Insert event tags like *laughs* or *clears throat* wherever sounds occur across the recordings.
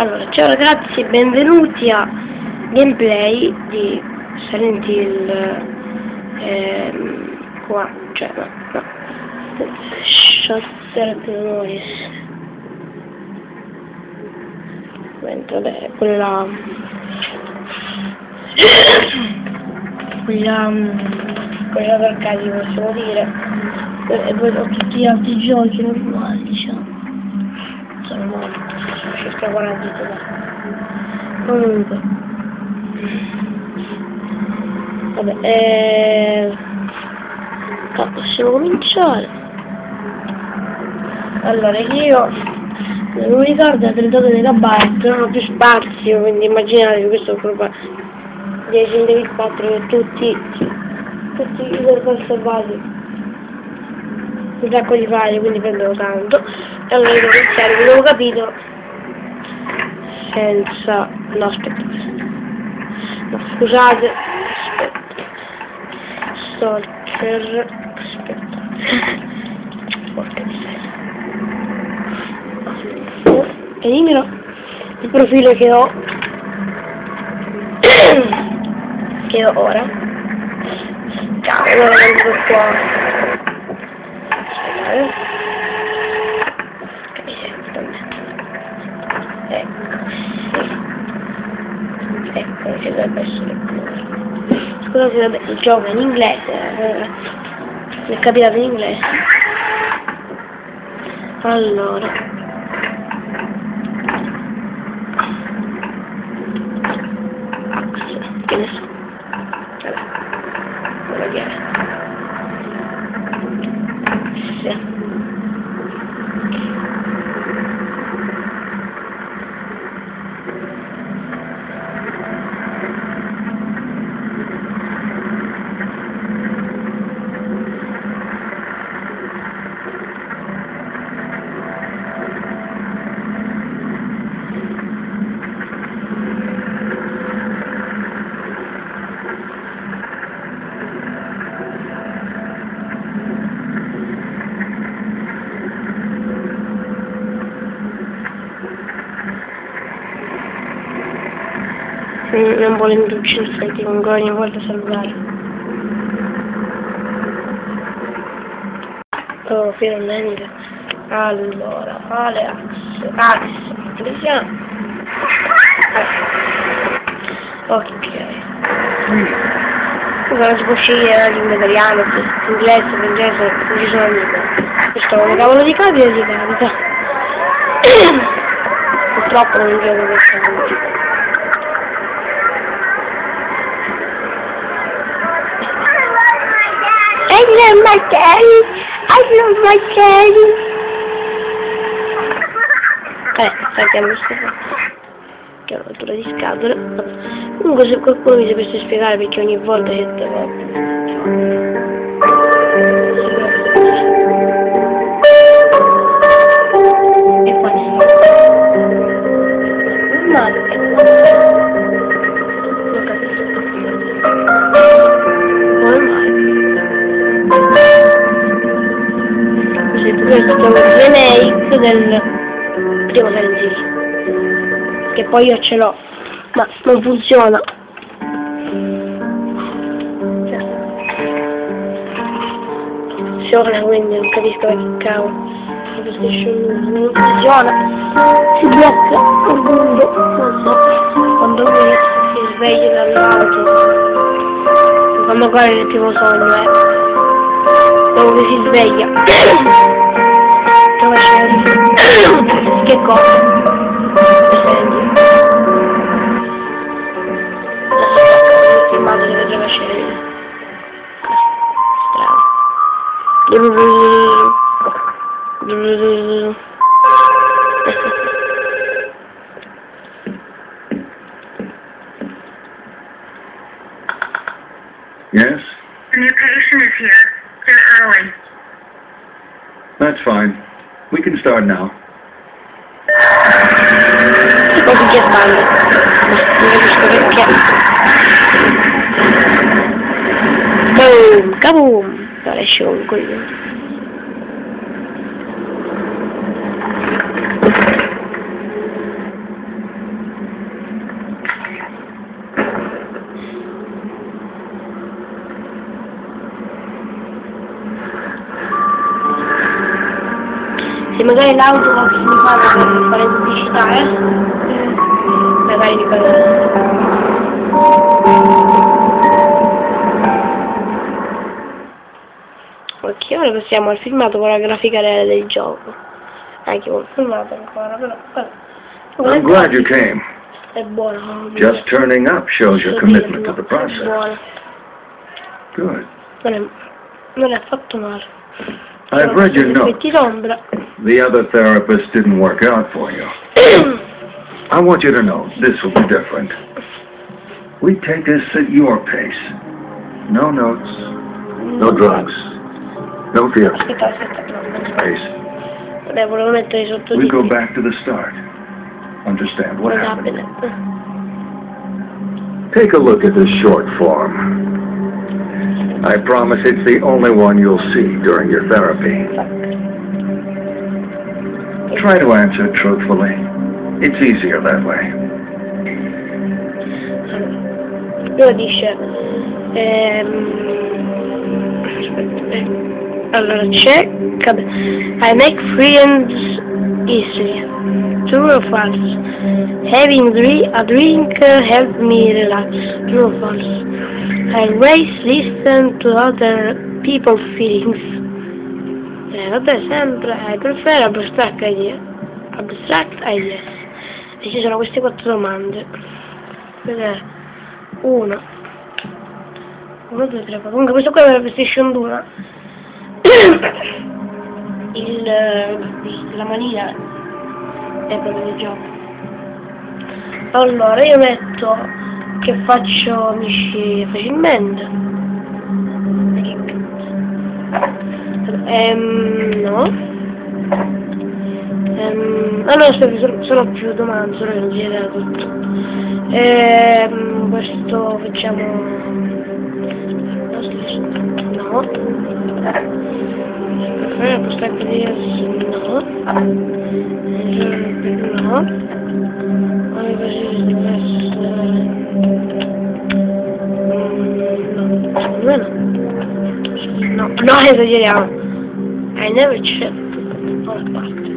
Allora, ciao ragazzi, benvenuti a gameplay di Silent Hill ehm, qua, cioè no, no, Shattered Noise. Vabbè, quella quella quella per caso possiamo dire. E poi ho tutti gli altri giochi normali, diciamo sono morto circa 40 da comunque. Vabbè eh... possiamo cominciare. Allora io non mi ricordo a 38 megabyte non ho più spazio quindi immaginate questo è proprio 10 4 e tutti tutti i salvati un sacco di file quindi prenderò tanto allora devo iniziare il nuovo capitolo senza no aspettate no scusate aspetta. Stalker aspettate porca miseria. Elimino il profilo che ho. Che ho ora. Cavolo ora mando qua. Eh? Che dovrebbe essere qui. Scusate, vabbè, il gioco in inglese, eh, mi è capitato in inglese. Allora. Che ne so. Vabbè, quello che è. Non vuole indulgere senti comunque ogni volta salutare. Oh finalmente allora Alex Alex utilizziamo ok. Ora si può scegliere la lingua italiana inglese, francese non ci sono lingue questo è un cavolo di capita di capita purtroppo non gioco questa I love my daddy. I love my daddy. Eh, saltiamo questo che è una rottura di scatole. Comunque se qualcuno mi sapesse spiegare perché ogni volta che devo... questo è un remake del primo Silent che poi io ce l'ho ma non funziona. Funziona quindi non capisco che cavolo non funziona. Si blocca il mondo non so quando uno si sveglia dall'auto quando ancora nel primo sogno eh. Dopo che si sveglia Dove c'è? Che cosa? Senti. Adesso immagino dove c'è. Strano. Yes? The new patient is here. They're early. That's fine. We can start now. Poi che sbaglio. Non capisco perché. Boom! Kaboom! Ora esce con quello. Se magari l'autobox mi parla per fare pubblicità, eh? Magari parla. Ok, ora passiamo al filmato con la grafica reale del gioco. Anche col filmato ancora, però... però- I'm glad you came. È buono. Just turning up shows your commitment to the process. Good. Non è, non è affatto male. I've read your note. The other therapist didn't work out for you. *clears throat* I want you to know this will be different. We take this at your pace. No notes, no drugs, no fear. Aspetta, aspetta, no, non so. Pace. Vabbè, volevo mettere i We go back to the start. Understand what happened? *laughs* Take a look at this short form. I promise it's the only one you'll see during your therapy. Try to answer truthfully. It's easier that way. Allora dice... ehm, eh. Allora c'è... I make friends easily. True or false? Having a drink helps me relax. True or false? I always listen to other people's feelings. Eh, vabbè, sempre, I prefer abstract ideas. Abstract ideas. E ci sono queste quattro domande. Vedere. Uno. Uno, due, tre, quattro. Comunque questo qua è la PlayStation 2. *coughs* Il, eh, la manina è proprio del gioco. Allora, io metto che faccio amici facilmente. Cazzo? Ehm, no. Ehm, allora, aspetta, sono, sono più domande, non si vede tutto. Ehm, questo facciamo... No. Eh, prospetto di no. No. Poi così di questo. Mm, No, secondo me no. No, no, esageriamo. I never checked. Ora parte.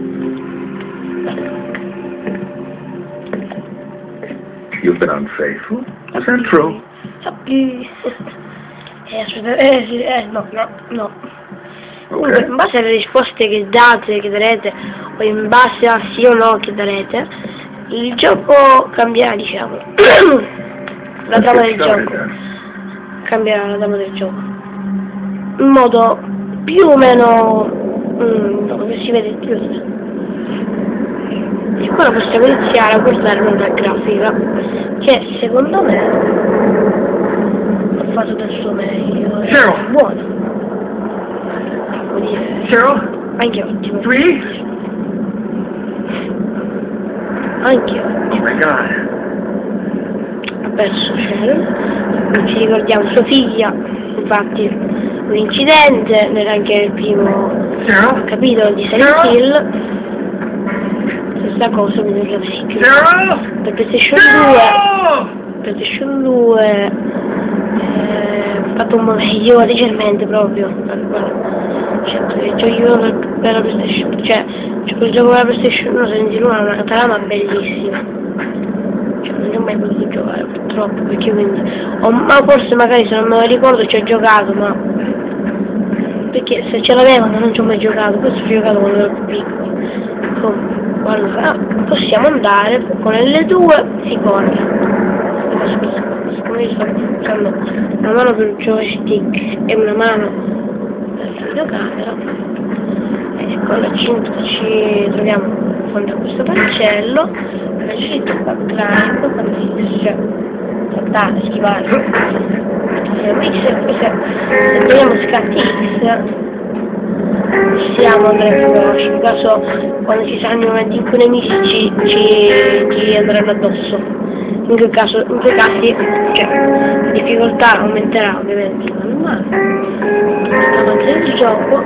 You've been unfaithful? Is that true? Eh, sì, eh, no, no, no. Comunque, Okay. in base alle risposte che date, che darete, o in base a sì o no che darete, il gioco cambierà, diciamo. *coughs* la trama del gioco. Cambierà la trama del gioco. In modo più o meno... Mm, come si vede più. E qua possiamo iniziare a guardare una grafica che secondo me ha fatto del suo meglio. Devo dire, Cheryl, anche ottimo. three? Anche Oh ottimo. my god. Ha perso Cheryl. Non ci ricordiamo sua figlia. Infatti un incidente nel- anche nel primo Cheryl? capitolo di Silent Hill. Stessa cosa sì più. Cheryl? Per PlayStation 2 Cheryl! PlayStation 2 eh, ho fatto un meglio leggermente proprio cioè, il gioco per, la PlayStation cioè il gioco per la PlayStation 1 Silent Hill 1 è una trama bellissima cioè non ci ho mai potuto giocare purtroppo perché quindi o, ma forse magari se non me lo ricordo ci ho giocato ma perché se ce l'avevano non ci ho mai giocato questo ci ho giocato quando ero più piccolo. Comunque, allora possiamo andare con L2 e corre siccome io sto usando una mano per il joystick e una mano per la videocamera e con la cinta ci troviamo di fronte a questo cancello c'è scritto backline quando si dice? Saltare, schivare facciamo X e poi se, togliamo scatti X siamo veloci in caso quando ci saranno i momenti in cui i nemici ci, ci, ci andranno addosso. In quel caso in quei casi cioè, la difficoltà aumenterà ovviamente. Normale la materia del gioco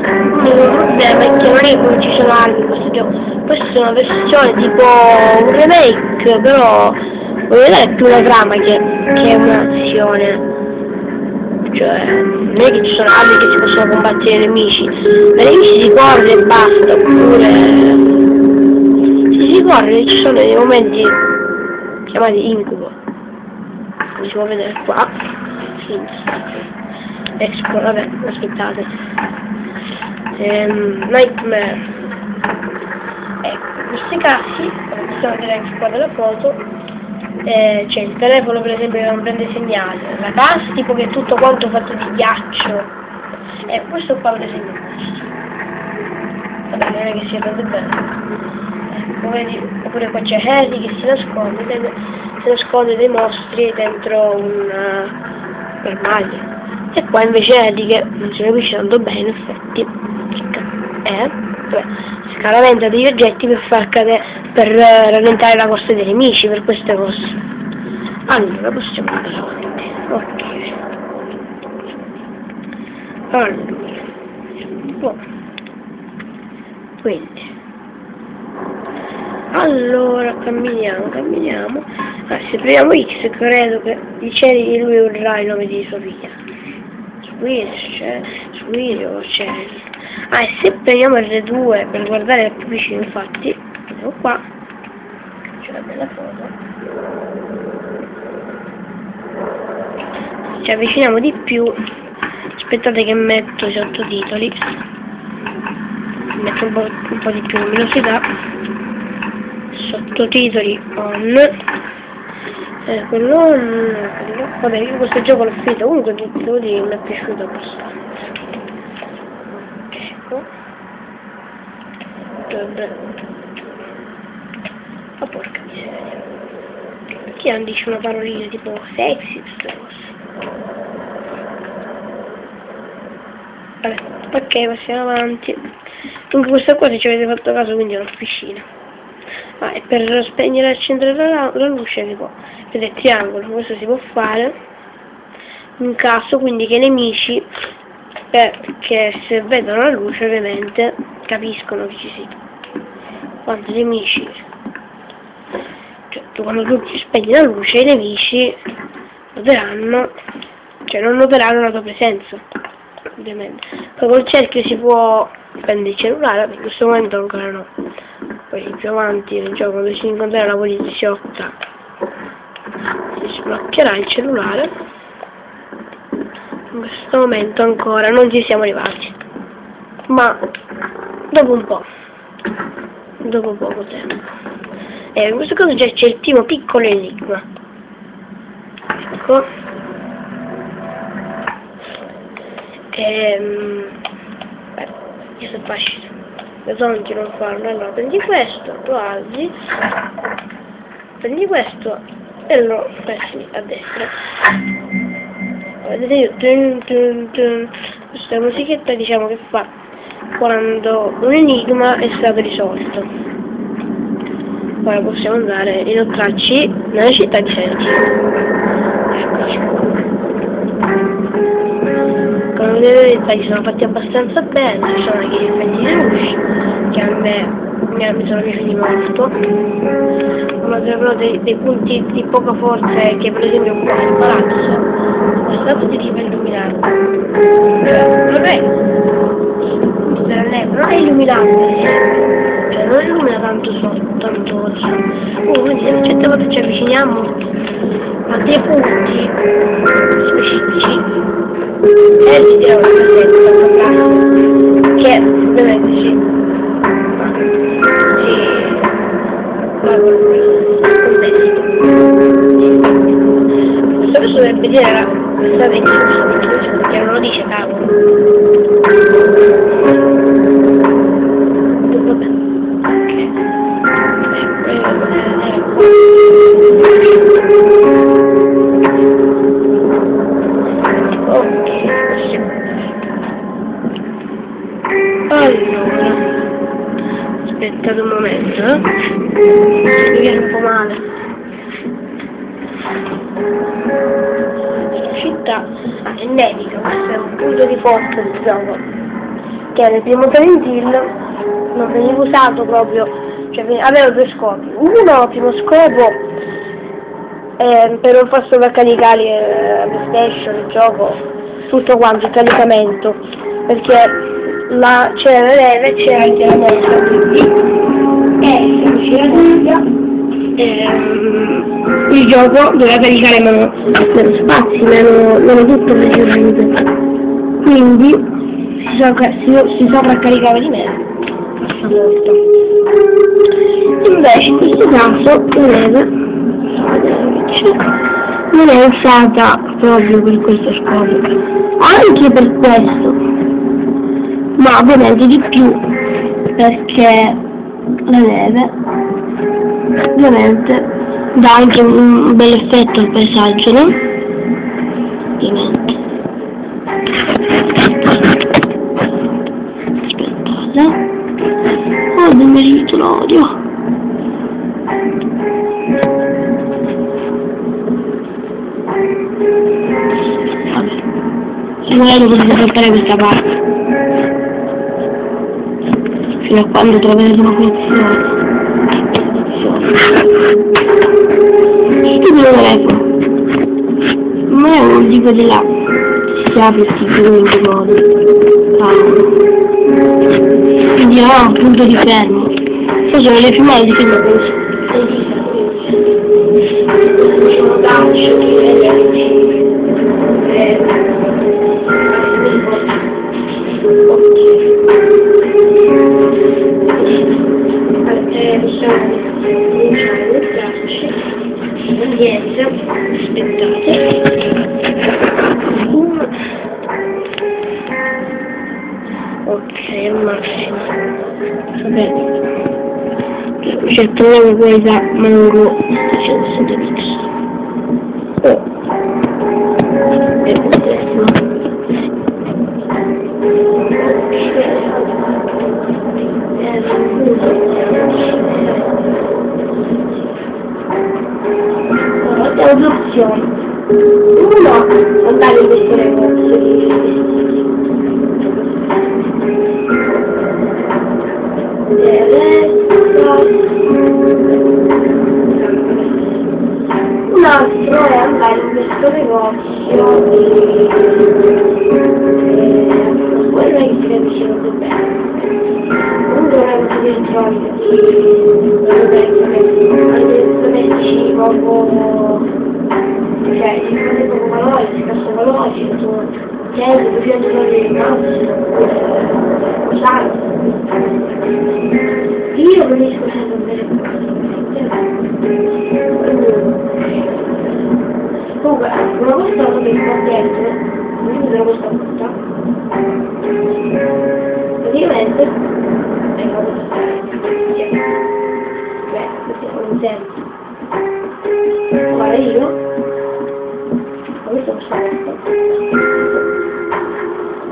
l'unico problema è che non è come ci sono in questo gioco. Questa è una versione tipo un remake però voglio vedere più una trama che, che un'azione. Cioè non è che ci sono armi che si possono combattere i nemici, per i nemici si corre e basta, oppure si, si corre, ci sono dei momenti chiamati incubo, come si può vedere qua, Expo, vabbè, aspettate, ehm, Nightmare, ecco, questi come possiamo vedere anche qua della foto, eh, cioè il telefono per esempio non prende segnale, la casa tipo che è tutto quanto fatto di ghiaccio, e eh, questo qua per esempio. Vabbè, non è che sia tanto bello. Ecco, vedi, oppure qua c'è Harry che si nasconde, si nasconde dei mostri dentro un uh, armadio. E qua invece Harry che non si capisce tanto bene in effetti, eh, beh, scaraventa degli oggetti per far cadere, per uh, rallentare la corsa dei nemici, per queste cose. Allora, possiamo andare avanti. Ok. Allora. Quindi. Allora, camminiamo, camminiamo. Ah, se prendiamo X, credo che dicevi lui urrà il nome di sua figlia. Switch, Switch o c'è. Ah, e se prendiamo R2 per guardare più vicino, infatti, vediamo qua, c'è una bella foto. Ci avviciniamo di più, aspettate che metto i sottotitoli, metto un po', un po di più luminosità, sottotitoli on, eh, quello quello, vabbè io questo gioco l'ho finito, comunque devo dire che mi è piaciuto abbastanza. Dovrebbe... Ma oh, porca miseria. Perché non dice una parolina tipo sexy Vabbè, ok, passiamo avanti. Dunque questa qua se ci avete fatto caso quindi è un'officina. Ah, per spegnere e accendere la, la luce si può. Vedete triangolo, questo si può fare in caso quindi che i nemici perché se vedono la luce ovviamente capiscono che ci sia quando i nemici cioè quando tu spegni la luce i nemici noteranno cioè non noteranno la tua presenza ovviamente poi col cerchio si può prendere il cellulare in questo momento ancora no poi più avanti nel gioco quando si incontrerà la poliziotta si sbloccherà il cellulare in questo momento ancora non ci siamo arrivati ma dopo un po' dopo poco tempo. E in questo caso già c'è il primo piccolo enigma. Ecco. Ehm, beh, questo è facile. Bisogna non farlo. Allora, prendi questo, lo alzi, prendi questo e lo pressi a destra. Vedete io, tun, tun, tun. questa musichetta diciamo che fa quando un enigma è stato risolto. Ora possiamo andare a inoltrarci nella città di Senti. Eccoci qua. Come vedete dettagli sono fatti abbastanza bene, ci sono anche gli effetti di luce che a me mi sono piaciuti molto. Ma però dei, dei punti di poca forza che per esempio qua nel palazzo è stato di tipo illuminato. Cioè, vabbè, non è illuminante, cioè non illumina tanto sotto, tanto diciamo. Oh, quindi se certe volte ci avviciniamo a dei punti specifici e una presenza che con contesto. Questo adesso dovrebbe dire la giusto, perché non lo dice cavolo. Aspettate un momento, eh. Mi viene un po' male. Questa città è nevica, questo è un punto di forza del gioco. Che nel primo Silent Hill non veniva usato proprio, cioè aveva due scopi. Uno, primo scopo, eh, per non far sovraccaricare la PlayStation, il gioco, tutto quanto il caricamento perché la- c'era la neve e c'era anche la neve quindi. E se c'era nebbia ehm, il gioco doveva caricare meno, meno spazi, meno, meno tutto praticamente quindi si, sopra, si, si sovraccaricava di meno invece in questo caso la neve non è usata proprio per questo scopo. Anche per questo ma ovviamente di più perché la neve ovviamente dà anche un, bel effetto al paesaggio no? ovviamente aspettate oh numerito l'odio vabbè. Se volete potete saltare questa parte fino a quando troverete una funzione stupido telefono ma è uno di quelli là. Si apre sti in che modo. Ah. quindi no un punto di fermo poi sono le filmate di film così sono cominciare le tracce niente aspettate un ok al massimo vabbè certo non vuoi da mango facendo sempre mix io non riesco a vedere comunque una cosa che sta dentro non vedrò questa volta praticamente è una cosa beh, questo è un esempio guarda io. Questo è un salto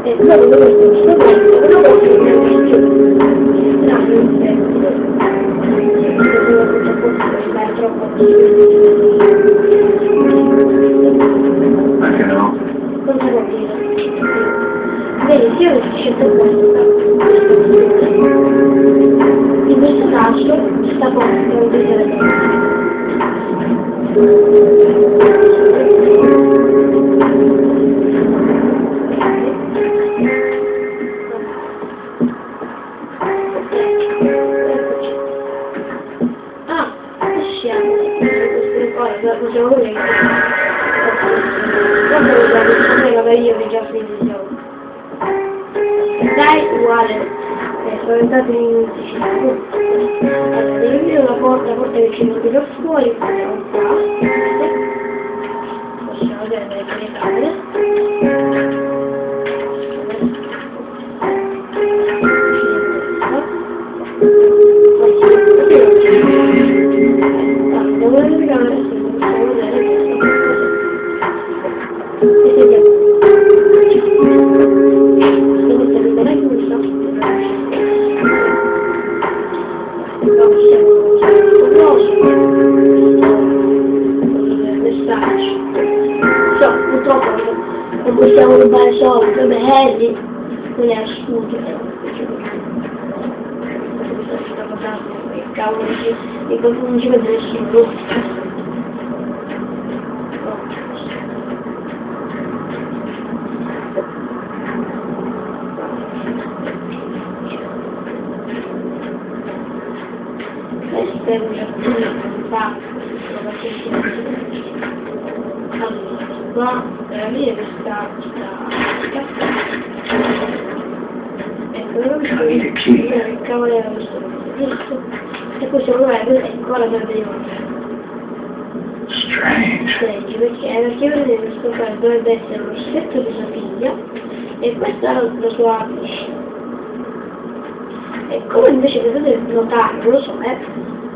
e dopo questo è strumento però posso andare troppo in questo caso sta deve essere Ah, siamo possiamo vedere. La io che già finito. Dai, uguale. Eh, sono entrati in minuti. Allora, devo aprire la porta, la porta che c'è venuto fuori, andiamo qua. Possiamo vedere le telecamere. يوم باشا بهذه ولا شو يقولون مش بدنا نشيلوه Thank you qua per aprire questa ecco era questo giusto e ecco la perde di volta Strange. Senti, perché alla chiave di questo caso dovrebbe essere lo rossetto di sua figlia e questa è la sua amici. E come invece potete notare, non lo so, eh,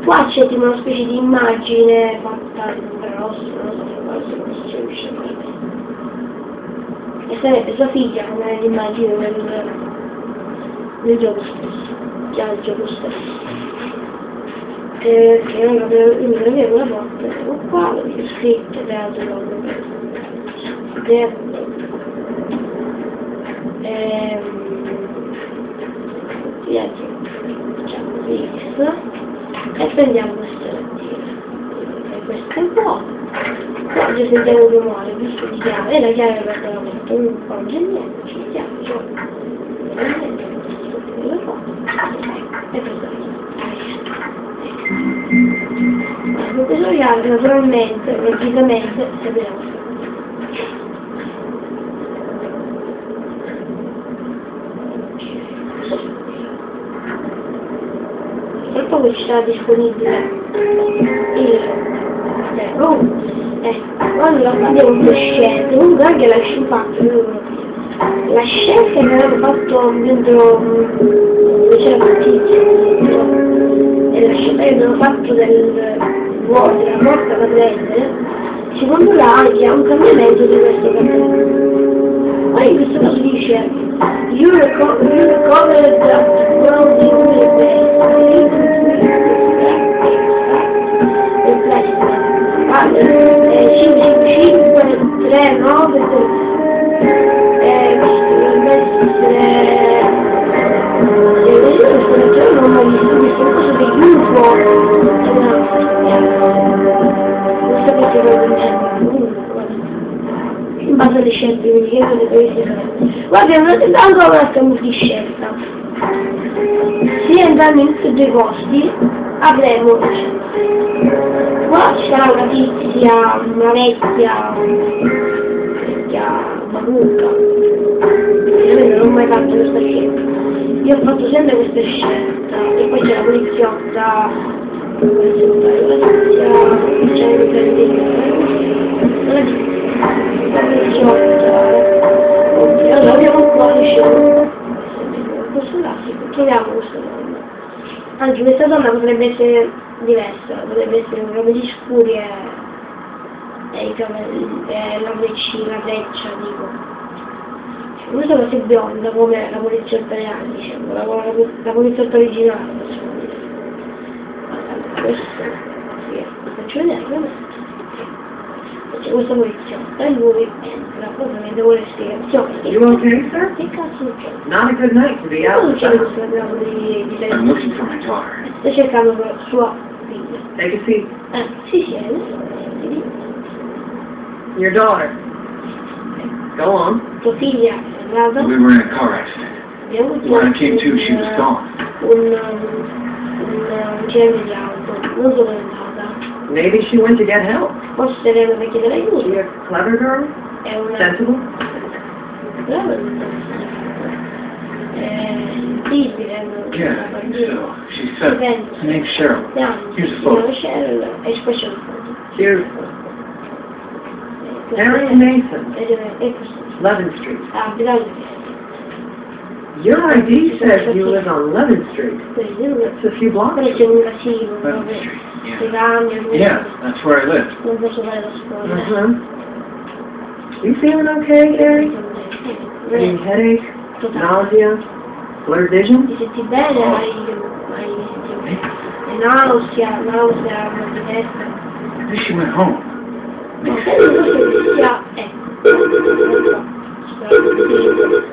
qua c'è tipo una specie di immagine fatta in rosso, non so, forse non si riesce a vedere. E sarebbe sua figlia come l'immagine del, del gioco stesso, già il gioco stesso. Che io non avevo la botta ecco qua l'ho scritto beato nome beato ehm viaggio facciamo questo e prendiamo questo già sentiamo un rumore visto di chiave e la chiave per la metto non fa niente ci siamo cioè e niente questo qua e questo non questo chiave naturalmente, precisamente, sappiamo. E poi ci sarà disponibile il eh, oh, eh, allora abbiamo due scelte, comunque anche la sciupata, la scelta che avevamo fatto dentro dove c'era Patrizia, e la scelta che abbiamo fatto del vuoto, della morta patente, secondo l'Asia ha un cambiamento di questo patente. Ma in questo caso dice you recovered that world in the tanto una scambio di scelta. Se andranno in tutti e due i posti avremo qua sarà una tizia una vecchia vecchia babucca io non ho mai fatto questa scelta. Io ho fatto sempre questa scelta e poi c'è la poliziotta la polizia c'è il presidente la poliziotta qua diciamo questo. Nome anche questa donna potrebbe essere diversa potrebbe essere un capelli scuri e, e e la freccia dico. Questa cosa è bionda come la poliziotta reale, diciamo, la, la, la poliziotta originale, possiamo dire. Allora, questo, sì, faccio vedere come c'è questa poliziotta e lui entra, ovviamente vuole spiegazioni. You okay, sir? Che cazzo c'è? Not a good night to be Cosa out. c'è questo grado di, di I'm looking for my daughter. Sto cercando per sua figlia. Take a seat. Eh, si siede, siedi. Your daughter. Go on. Tua figlia è nata. We were in a car accident. Abbiamo avuto When I came to, she was un- gone. un, un, un incendio di auto, non so dove è andata. Maybe she went to get help. Forse era per chiedere She aiuto. a clever girl? È una Sensible? brava eh, sensibile, non Yeah, so I think so. She said, her name's Cheryl. Anzi, Here's a photo. no, e poi c'è un foto. Beautiful. Eh, Eric Mason, ed è- è questo. 11th Street. Ah, abitante Your ID says you live on 11th Street. di It's a few blocks. Poi c'è un casino, Eleventh Street. Si Yeah. cambia, non- Yeah, that's where I lived. non posso fare la scuola. Uh-huh. You feeling okay, Eric? Any Eh, headache, totale. nausea, blurred vision? Ti senti bene? Hai, hai hai nausea, nausea, mal di testa. I think she went home. Ma se *laughs*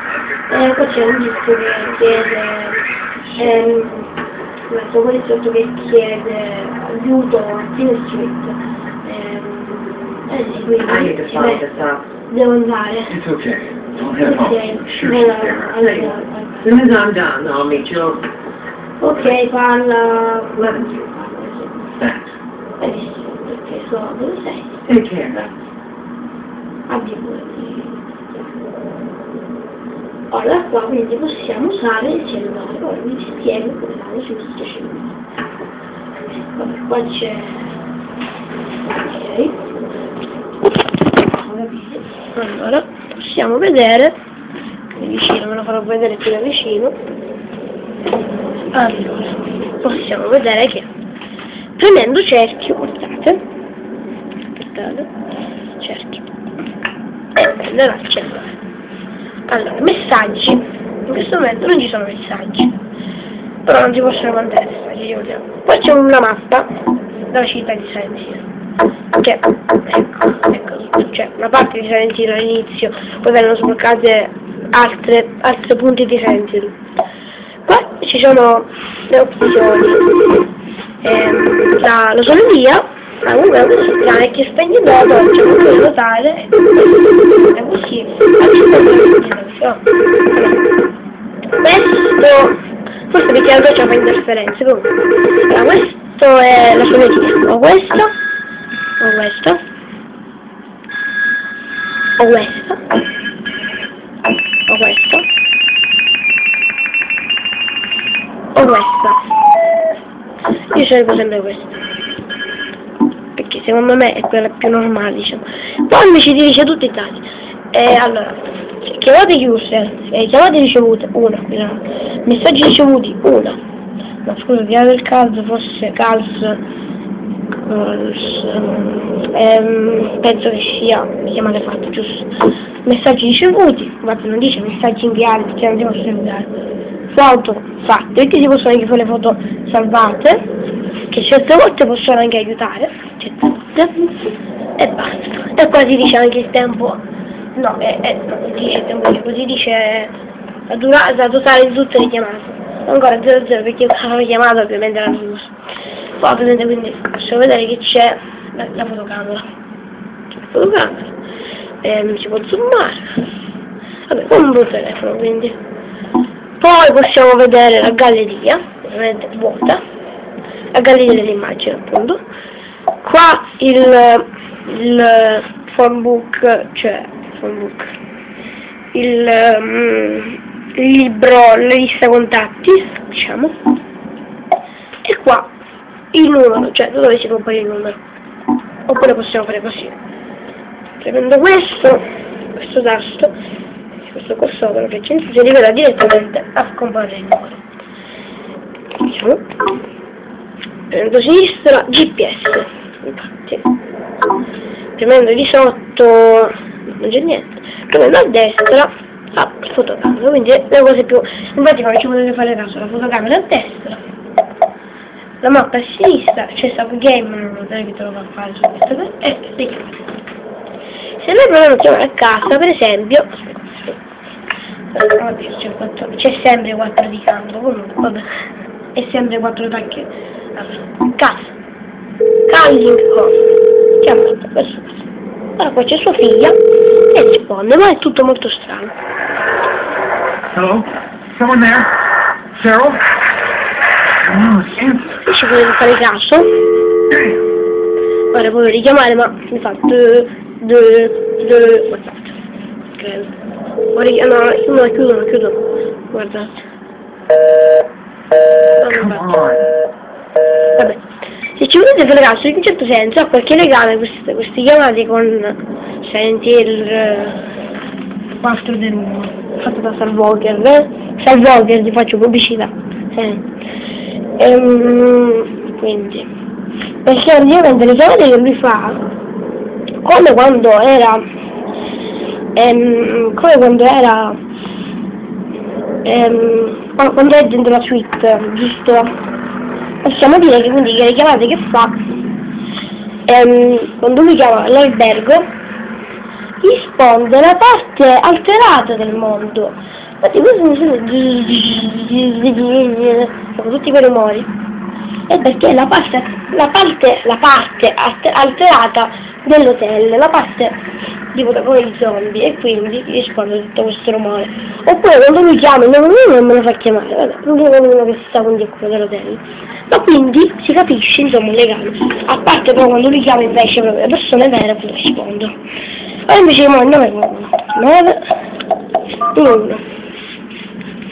E qua c'è un disco che chiede, ehm, la sua poliziotto che chiede aiuto a fine scritto. Ehm, eh sì, quindi I need to follow beh, this up. devo andare. It's okay. Don't head home. Ok, Sure, she's there. allora, As soon as I'm done, I'll meet you. ok, parla. Benissimo, perché so dove sei. Take care. Abbia cura Ora qua quindi possiamo usare il cellulare, ora vi spiego come fare su questo cellulare. Qua c'è... Ok. Allora, possiamo vedere, da vicino, me lo farò vedere più da vicino. Allora, possiamo vedere che premendo cerchio, guardate, aspettate, cerchio, e prenderà il cellulare. Allora, messaggi. In questo momento non ci sono messaggi. Però non si possono mandare messaggi, ci vogliamo. Poi c'è una mappa della città di Silent Hill. Che, ecco, ecco. C'è una parte di Silent Hill all'inizio, poi vengono sbloccate altre, altri punti di Hill. Qua ci sono le opzioni. Ehm, la, la soleria, la comunque la è che spegni dopo, cioè non puoi notare, è così, questo, forse perché la doccia fa interferenze, comunque, allora questo è la soleria, o questo, o questo, o questo, o questo, o questo. Io scelgo sempre questo. Perché secondo me è quella più normale, diciamo. Poi invece ti dice tutti i dati. E allora, chiamate chiuse, eh, chiamate ricevute, una, no. messaggi ricevuti, una. No, scusa, di del caldo, forse calz, calz, ehm, penso che sia chiamate fatte, giusto. Messaggi ricevuti, infatti non dice messaggi inviati, perché non si possono inviare foto fatte, che si possono anche fare le foto salvate, che certe volte possono anche aiutare, certe volte, e basta. E qua si dice anche il tempo, no, è, è, non si dice la durata totale di tutte le chiamate. Ancora 00 perché avevo chiamato ovviamente la news. Poi ovviamente quindi possiamo vedere che c'è la, la fotocamera. La fotocamera. Ehm, si può zoomare. Vabbè, come un bel telefono quindi. Poi possiamo vedere la galleria, ovviamente vuota, la galleria delle immagini appunto. Qua il, il phonebook, cioè phonebook, il, um, il libro, la lista contatti, diciamo. E qua il numero, cioè dove si compare il numero. Oppure possiamo fare così. Premendo questo, questo tasto, questo qua sopra che si rivela direttamente a scomparire il numero. Diciamo. Premendo sinistra, GPS. Infatti. Premendo di sotto, non c'è niente. Premendo a destra, ah, il fotocamera. Quindi le cose più... Infatti quando ci potete fare caso, la fotocamera a destra. La mappa a sinistra, c'è Sub Game, non è che te lo fa fare su questa cosa, e chiamate. Se noi proviamo a chiamare a casa, per esempio, c'è, sempre 4 di campo, comunque, vabbè, è sempre 4 attacchi. Allora, casa, calling home, chiamata, questo. Allora qua c'è sua figlia e risponde, ma è tutto molto strano. Hello? Someone there? Cheryl? No. E ci potete fare caso, ora puoi richiamare, ma mi fa de, de, de, guardate, credo. Ora, no, no, chiudono, chiudono, guardate. Vabbè. Se ci volete caso, in un certo senso ha qualche legame queste, queste chiamate con Silent Hill eh, 4 del 1, fatto da Salvoker, eh? Salvoker, ti faccio pubblicità. Eh. Ehm, quindi, perché praticamente le chiamate che lui fa, come quando era, ehm, come quando era, ehm, quando è dentro la suite, giusto? Possiamo dire che quindi le chiamate che fa ehm, quando lui chiama l'albergo, risponde la parte alterata del mondo. Infatti questo sono tutti quei rumori. È perché la parte, la parte, la parte alterata dell'hotel, la parte tipo come i zombie, e quindi risponde tutto questo rumore. Oppure quando lui chiama il 911 non me lo fa chiamare, vabbè, l'unico numero che si sa quindi è quello dell'hotel. Ma quindi si capisce insomma un legame. A parte poi quando lui chiama invece proprio le persone vere poi rispondo. Ora invece chiamo il 911. 9 1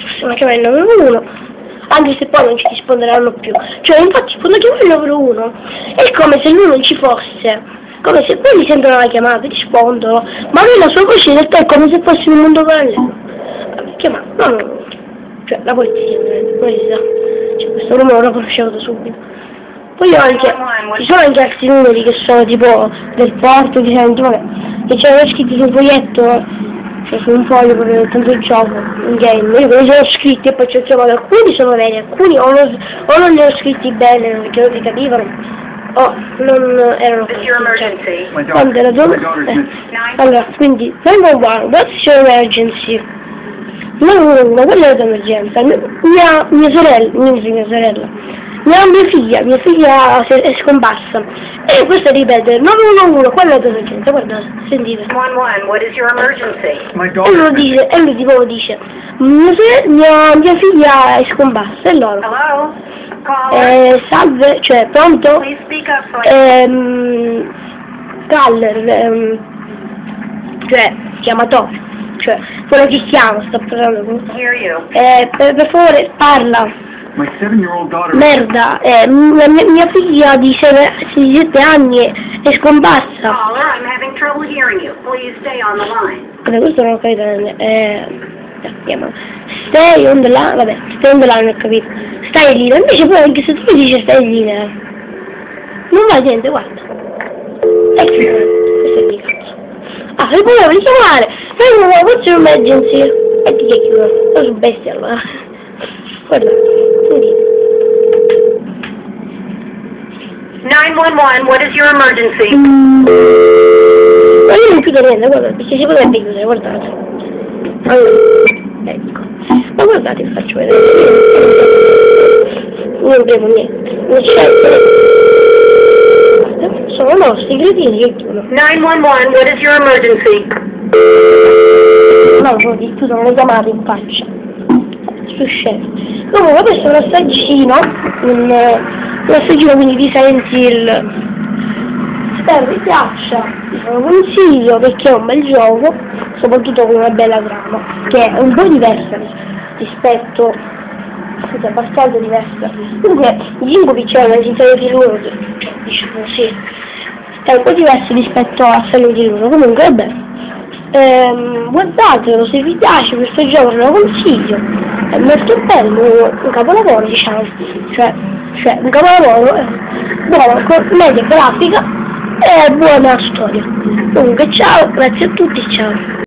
Possiamo chiamare il 911 anche se poi non ci risponderanno più. Cioè, infatti, quando chiamo il 911 è come se lui non ci fosse, come se poi mi sentono la chiamata, rispondono, ma lui la sua voce in realtà è come se fosse un mondo parallelo. Chiamata, no, no, no, cioè la polizia, non si sa, cioè, questo numero lo conoscevo da subito. Poi ho anche, ci sono anche altri numeri che sono tipo del porto, di sento, vabbè, che c'erano scritti sul foglietto, cioè su un foglio per tanto il gioco, un game, io li ho scritti e poi ci ho chiamato, alcuni sono veri, alcuni o, lo, o non li ho scritti bene perché non si capivano, o non erano Is your così, cioè, quando era daughter's Eh. Allora, quindi, number one, what's your emergency? Number uno, quella è la tua emergenza. Mia, mia, sorella, mia, mia sorella, mia, mia figlia, mia figlia si- è scomparsa. E questo ripete, 911, quella è la tua emergenza, guardate, sentite. 911, what is your emergency? My E lui dice, e lui tipo dice, mia, mia, mia figlia è scomparsa, e loro, Hello? Caller? eh, salve, cioè, pronto? Please speak up so I ehm, caller, ehm, cioè chiamatore, cioè quello che chiama, sto parlando con can hear you. eh, per, per favore parla. Merda, eh, mia, mia figlia di 7 anni è, è scomparsa, Caller, I'm having trouble hearing you. Please stay on the line. Vabbè, questo non ho capito, eh, chiama, stay on the line, vabbè, stay on the line, ho capito, stai lì, invece poi anche se tu mi dici stai lì, eh, non va niente, guarda, e chiude, questo è cazzo. Ah, e poi devi chiamare, e non what's your emergency? E ti io sono bestia allora, guarda. 911, what is your emergency? Mm. Ma io non chiudo niente, guarda, perché si potrebbe chiudere, guardate. Allora, ecco. Ma guardate, faccio vedere. Non bevo niente. Non c'è. Sono nostri cretini che chiudono. 911, what is your emergency? No, no, ti chiudono le chiamate in faccia. Su scemo. Comunque questo è un assaggino, un, un assaggino quindi di Silent Hill. Spero vi piaccia, lo consiglio perché è un bel gioco, soprattutto con una bella trama, che è un po' diversa rispetto, scusa, abbastanza diversa. Comunque gli incubi in Silent Hill 1, cioè, diciamo sì, è un po' diverso rispetto a Silent Hill 1, comunque vabbè. Ehm, guardatelo se vi piace questo gioco ve lo consiglio è molto bello un capolavoro diciamo. Cioè, cioè un capolavoro eh, buono con media grafica e buona storia. Comunque ciao grazie a tutti ciao